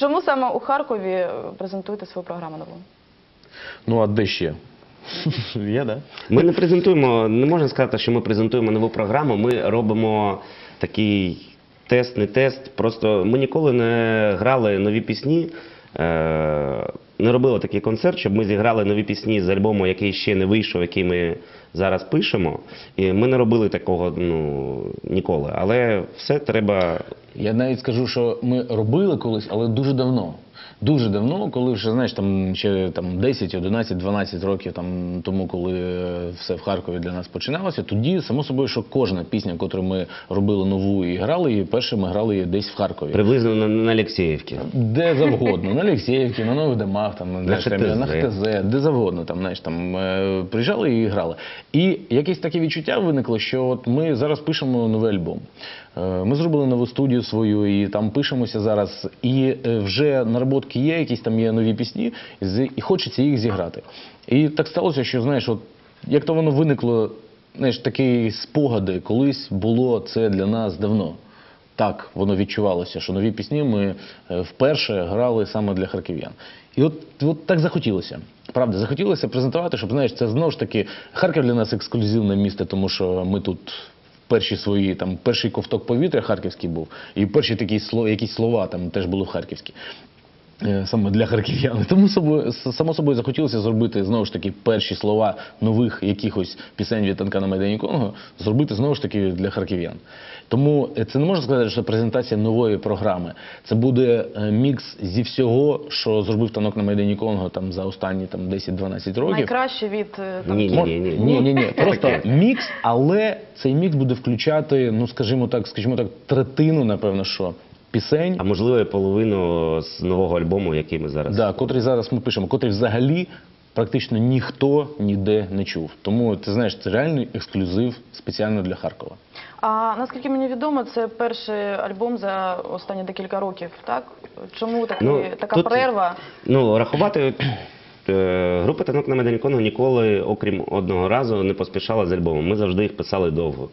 Чому саме у Харкові е, презентуєте свою програму нову? Ну а де ще? Є, да? Ми не презентуємо, не можна сказати, що ми презентуємо нову програму. Ми робимо такий тест, не тест. Просто ми ніколи не грали нові пісні. е, Не робили такий концерт, щоб ми зіграли нові пісні з альбому, який ще не вийшов, який ми зараз пишемо. І ми не робили такого ну, ніколи. Але все треба Я навіть скажу, що ми робили колись, але дуже давно. Дуже давно, коли вже знаєш, там ще там 10, 11, 12 років там тому, коли е, все в Харкові для нас починалося, тоді само собою, що кожна пісня, яку ми робили нову і грали, її перше ми грали її десь в Харкові. приблизно на, на Алексєєвці. Де завгодно, на Олексіївці, на Нових Домах, там, там, ХТЗ. на ХТЗ, де завгодно, там, знаєш, там, е, приїжджали і грали. І якесь таке відчуття виникло, що от ми зараз пишемо новий альбом. Е, Ми зробили нову студію свою і там пишемося зараз. І вже наработки є, якісь там є нові пісні, і хочеться їх зіграти. І так сталося, що знаєш, от як то воно виникло, знаєш, такі спогади, колись було це для нас давно. Так, воно відчувалося, що нові пісні ми е, вперше грали саме для харків'ян. І от, от так захотілося. Правда, захотілося презентувати, щоб знаєш, це знову ж таки Харків для нас ексклюзивне місто, тому що ми тут перші свої, там перший ковток повітря харківський був, і перші такі слова, якісь слова там теж були харківські. Е, Саме для харків'ян. Тому собою, само собою захотілося зробити знову ж таки перші слова нових якихось пісень від танка на Майдані Конго, зробити знову ж таки для харків'ян. Тому е, це не можна сказати, що презентація нової програми. Це буде е, мікс зі всього, що зробив танок на Майдані Конго там за останні там 10-12 років. Найкраще від там, Ні, ні, ні, ні. ні, ні, ні. Просто мікс, але цей мікс буде включати, ну скажімо так, скажімо так, третину, напевно, що пісень. А можливо, і половину з нового альбому, який ми зараз. Да, котрий зараз ми пишемо, котрий взагалі практично ніхто ніде не чув. Тому ти знаєш, це реальний ексклюзив спеціально для Харкова. А наскільки мені відомо, це перший альбом за останні декілька років, так? Чому такі, така тут, перерва? Ну, рахувати. е, Група танок на Майдані Конго ніколи, окрім одного разу, не поспішала з альбомом. Ми завжди їх писали довго.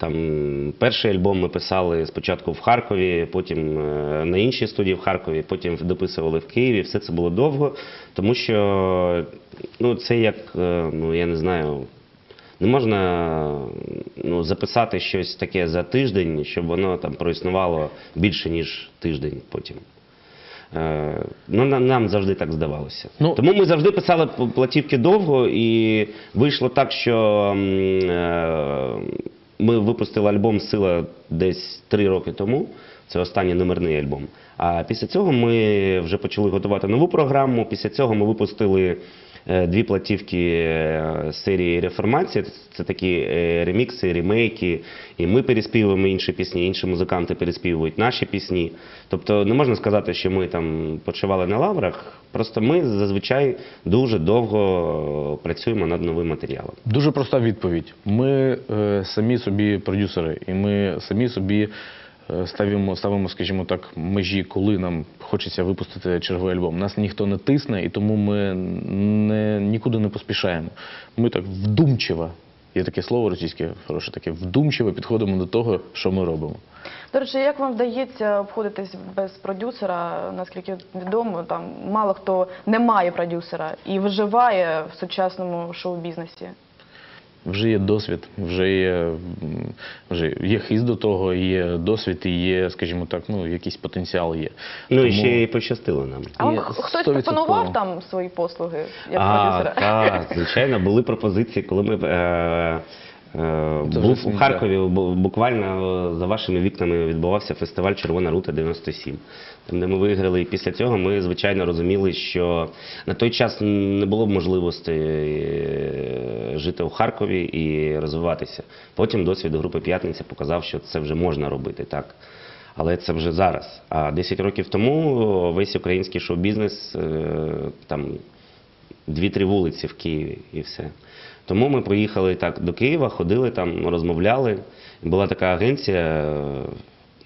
Там перший альбом ми писали спочатку в Харкові, потім е, на іншій студії в Харкові, потім дописували в Києві. Все це було довго, тому що ну, це як, е, ну я не знаю, не можна ну, записати щось таке за тиждень, щоб воно там проіснувало більше, ніж тиждень потім. Е, Ну, нам, завжди так здавалося. Ну- Тому ми завжди писали платівки довго, і вийшло так, що ми випустили альбом Сила десь три роки тому. Це останній номерний альбом. А після цього ми вже почали готувати нову програму. Після цього ми випустили дві платівки е, серії Реформація. Це такі е, ремікси, ремейки. І ми переспівуємо інші пісні, інші музиканти переспівують наші пісні. Тобто не можна сказати, що ми там почивали на лаврах. Просто ми зазвичай дуже довго працюємо над новим матеріалом. Дуже проста відповідь. Ми е, самі собі продюсери, і ми самі собі е, ставимо, ставимо, скажімо так, межі, коли нам хочеться випустити черговий альбом. Нас ніхто не тисне, і тому ми не, нікуди не поспішаємо. Ми так вдумчиво, є таке слово російське, хороше таке, вдумчиво підходимо до того, що ми робимо. До речі, як вам вдається обходитись без продюсера? Наскільки відомо, там мало хто не має продюсера і виживає в сучасному шоу-бізнесі. Вже є досвід, вже є, вже є хист до того, є досвід і є, скажімо так, ну, якийсь потенціал є. Ну і Тому- ще й пощастило нам. А вам хтось пропонував там свої послуги як а, продюсера? Так, звичайно, були пропозиції, коли ми. Е, е, Це був у Харкові, буквально за вашими вікнами відбувався фестиваль Червона рута 97, там, де ми виграли. І після цього ми, звичайно, розуміли, що на той час не було б можливості жити у Харкові і розвиватися. Потім досвід групи П'ятниця показав, що це вже можна робити так. Але це вже зараз. А 10 років тому весь український шоу-бізнес е, там дві-три вулиці в Києві і все. Тому ми поїхали так до Києва, ходили там, розмовляли. Була така агенція, е,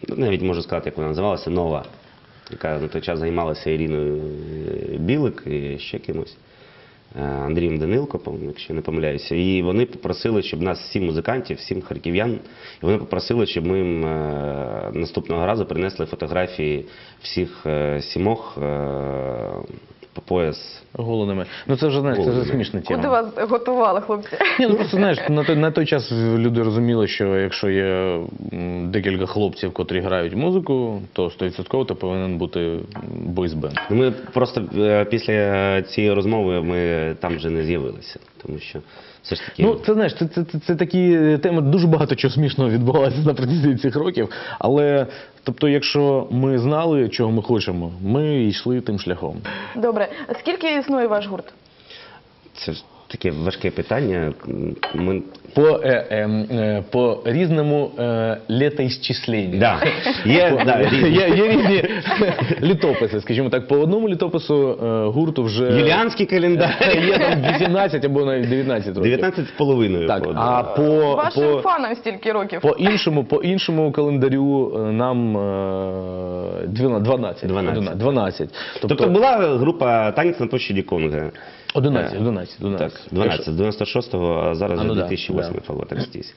ну, навіть можу сказати, як вона називалася, нова, яка на той час займалася Іриною е, Білик і ще кимось. Е, Андрієм Данилко, якщо не помиляюся. І вони попросили, щоб нас сім музикантів, сім харків'ян, вони попросили, щоб ми їм е, наступного разу принесли фотографії всіх е, сімох по пояс. Голоними. Ну це вже знаєш, це вже смішна тема. Куди вас готували, хлопці? Ні, ну просто знаєш, на той, на той час люди розуміли, що якщо є декілька хлопців, котрі грають музику, то 100% то повинен бути бойсбенд. Ну, Ми просто е, після цієї розмови ми там вже не з'явилися, тому що все ж таки. Ну, це знаєш, це, це, це, це такі теми, дуже багато чого смішного відбувалося на протязі цих років. Але тобто, якщо ми знали, чого ми хочемо, ми йшли тим шляхом. Добре. Скільки існує ваш гурт? Це ж таке важке питання. Ми... По, е, е, е, по різному е, літоісчисленню. Да. Є, да, різні. є, є різні літописи, скажімо так. По одному літопису е, гурту вже Юліанський календар. є там 18 або навіть 19 років. 19 з половиною. Так, по- а по, Вашим по, фанам стільки років. по іншому, по іншому календарю е, нам е, 12. 12. 12. Тобто, була група танець на площаді Конга. 11, Е, 11, 12. Так, 12, 96-го, а зараз А, ну да, 2008 да. Павло так стійся.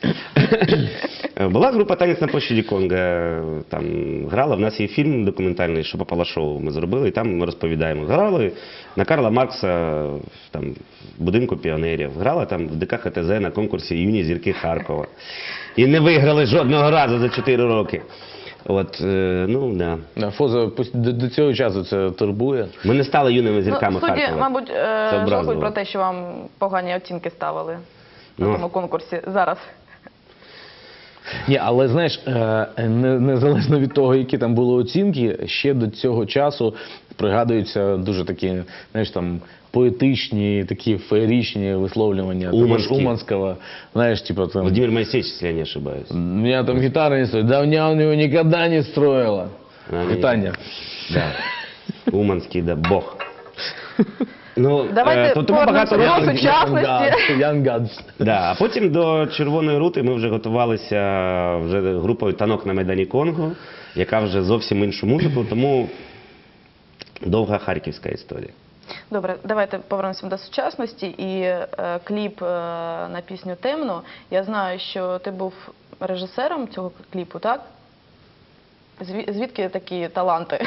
Е, Була група танець на площаді Конга, там грала. В нас є фільм документальний, що попало шоу ми зробили, і там ми розповідаємо. Грали на Карла Маркса там, в будинку піонерів, грала там в ДК ХТЗ на конкурсі Юні зірки Харкова. І не виграли жодного разу за 4 роки. От, е, ну, да. Да, Фоза до, до цього часу це турбує. Ми не стали юними зірками ну, судді, Харкова. мабуть, е, жалкують про те, що вам погані оцінки ставили на Ну. тому конкурсі зараз. Ні, але знаєш, е, незалежно від того, які там були оцінки, ще до цього часу пригадуються дуже такі, знаєш, там поетичні, такі феєрічні висловлювання Уманські. Уманського. Знаєш, типу там. Владимир Моисеевич, если я не ошибаюсь. У меня там гитара не стоит. Да у меня у него никогда не строила. А, ні. Да. Уманський, да, Бог. Ну, Давайте е, то- тому повернемося багато до сучасності. Young. Да. А потім до Червоної рути ми вже готувалися вже групою танок на Майдані Конго, яка вже зовсім іншу музику, тому довга харківська історія. Добре, давайте повернемося до сучасності і е, кліп е, на пісню Темно. Я знаю, що ти був режисером цього кліпу, так? Зві- Звідки такі таланти?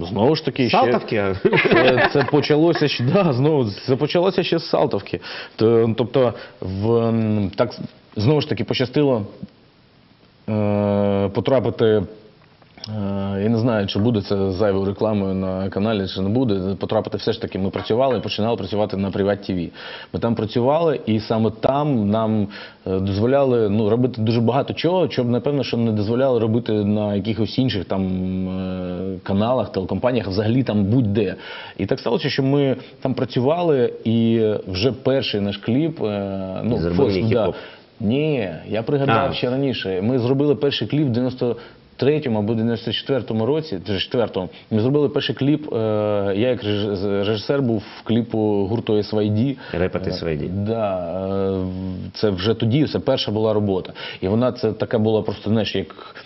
Знову ж таки, ще, Салтовки. це, це почалося ще, да, знову, це почалося ще з Салтовки. То- Тобто, в, м, так, знову ж таки, пощастило е, потрапити. Е, Я не знаю, чи буде це зайвою рекламою на каналі, чи не буде. Потрапити все ж таки. Ми працювали, починали працювати на Приват ТВ. Ми там працювали, і саме там нам е, дозволяли ну, робити дуже багато чого, б, напевно, що не дозволяли робити на якихось інших там е, каналах, телекомпаніях, взагалі там будь-де. І так сталося, що ми там працювали, і вже перший наш кліп, ну, Зробили фос- да, ні, я пригадав А. ще раніше. Ми зробили перший кліп в 93-му або 94-му році, 4-му. Ми зробили перший кліп. е, Я як режисер був в кліпу гурту SYD. Репати SYD. Да, е, це вже тоді, це перша була робота. І вона це така була просто, знаєш, як.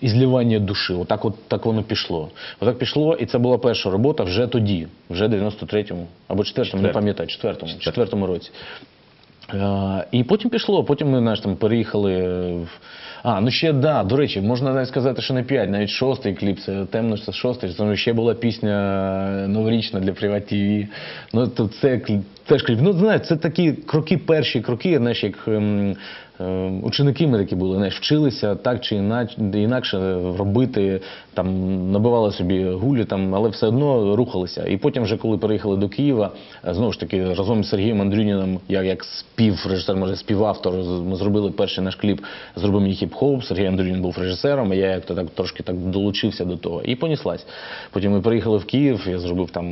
І зливання душі, отак, от так воно пішло. Отак пішло, і це була перша робота вже тоді, вже 93-му або 4-му, не пам'ятаю, 4-му, 4-му році. Е, І потім пішло, потім ми знаєш, там, переїхали. в- А, ну ще да, до речі, можна навіть сказати, що не п'ять, навіть шостий кліп, це темно, це шостий, тому ще була пісня новорічна для Приват ТВ. Ну, то це теж кліп. Ну, знаєш, це такі кроки, перші кроки, знаєш, як ем, ученики ми такі були, знаєш, вчилися так чи інакше, робити, там, набивали собі гулі, там, але все одно рухалися. І потім, вже коли переїхали до Києва, е, знову ж таки, разом з Сергієм Андрюніном, я як співрежисер, може співавтор, ми зробили перший наш кліп «Зроби мені хіп-хоп». Сергій Андрюнін був режисером, і я як то так трошки так долучився до того. І поніслась. Потім ми приїхали в Київ, я зробив там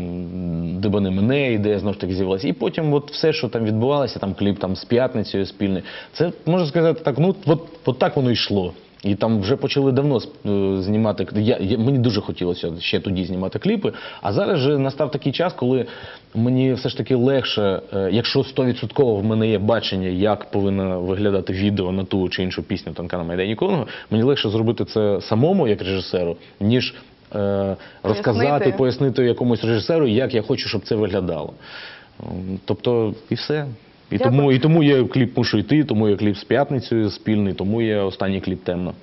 Дибани мене, ідея знову ж таки з'явилася. І потім от все, що там відбувалося, там кліп там з п'ятницею спільний, це можна сказати так, ну от, от так воно йшло. І там вже почали давно е, знімати. Я, я, мені дуже хотілося ще тоді знімати кліпи. А зараз же настав такий час, коли мені все ж таки легше, е, якщо 100% в мене є бачення, як повинно виглядати відео на ту чи іншу пісню танка на Майдані Конго, мені легше зробити це самому як режисеру, ніж е, розказати, Пояснити. пояснити якомусь режисеру, як я хочу, щоб це виглядало. Тобто, і все. І Дякую. тому, і тому є кліп мушу йти, тому є кліп з п'ятницею спільний, тому є останній кліп темно.